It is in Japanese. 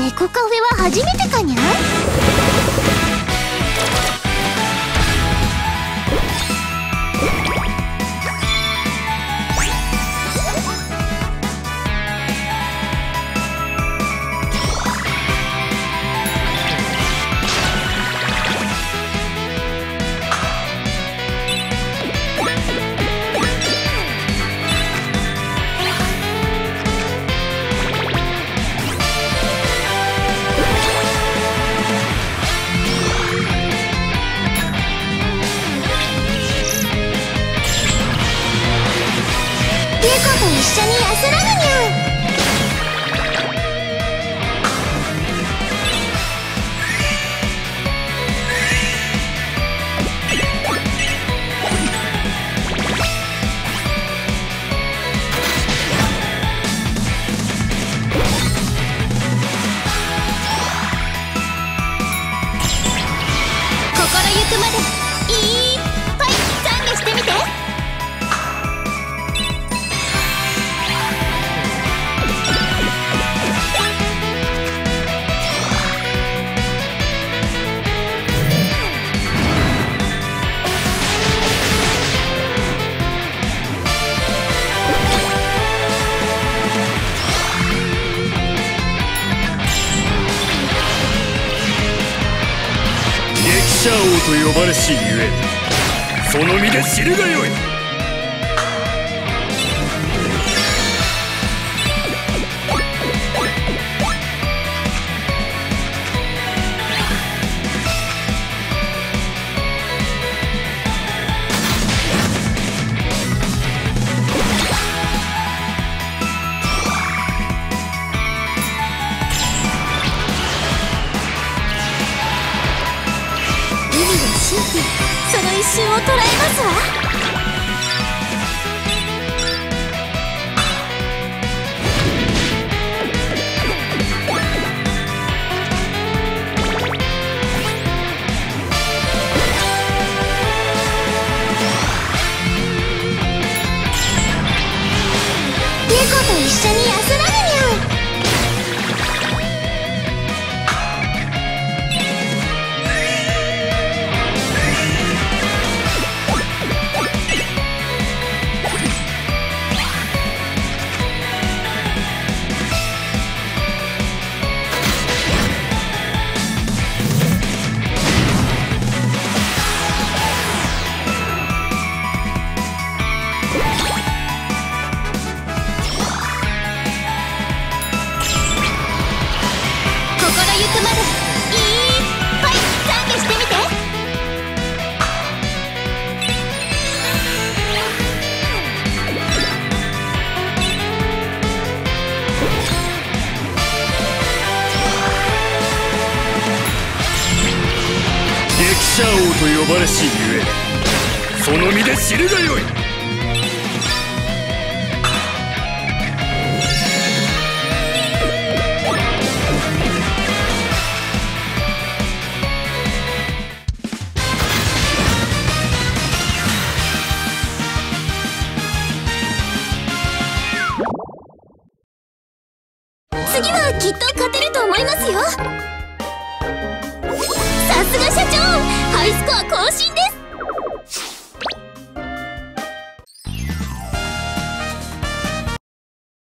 猫カフェは初めてかにゃ？緒に焦らぐシャー王と呼ばれしゆえその身で知るがよい。その一瞬を捉えますわ。猫と一緒に安ら激者王と呼ばれしゆえその身で知るがよい。次はきっと勝てると思いますよ。さすが社長！